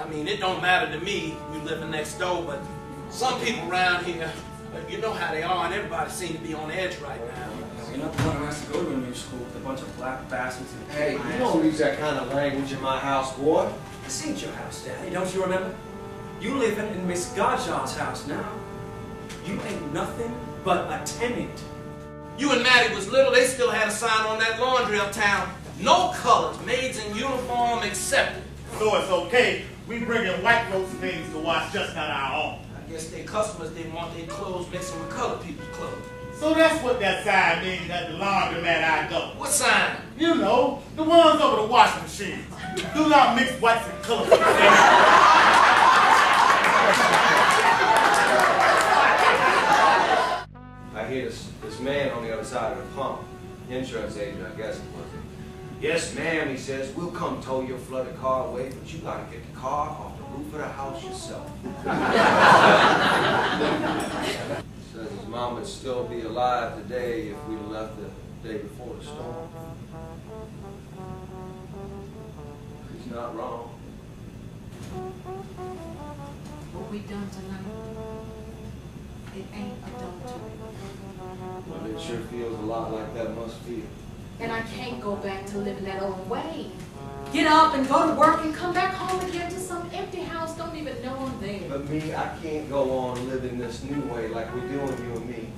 I mean, it don't matter to me, you living next door, but some people around here, uh, you know how they are, and everybody seems to be on edge right now. You're not the one who has to go to a new school with a bunch of black bastards and Hey, you don't use that kind of language in my house, boy. This ain't your house, Daddy. Don't you remember? You living in Miss Gajah's house now. You ain't nothing but a tenant. You and Maddie was little, they still had a sign on that laundry uptown. No colors, maids in uniform accepted. So it's okay. We bringing white folks things to wash, just not our own. I guess their customers didn't want their clothes mixing with colored people's clothes. So that's what that sign means at the laundromat I go. What sign? You know, the ones over the washing machines. Do not mix whites and colors. I hear this, this man on the other side of the pump, insurance agent, I guess it was. Yes, ma'am, he says, we'll come tow your flooded car away, but you gotta get the car off the roof of the house yourself. says his mom would still be alive today if we'd left the day before the storm. He's not wrong. What we done tonight, it ain't adultery. Well, it sure feels a lot like that must feel. And I can't go back to living that old way. Get up and go to work and come back home again to some empty house, don't even know I'm there. But me, I can't go on living this new way like we're doing, you and me.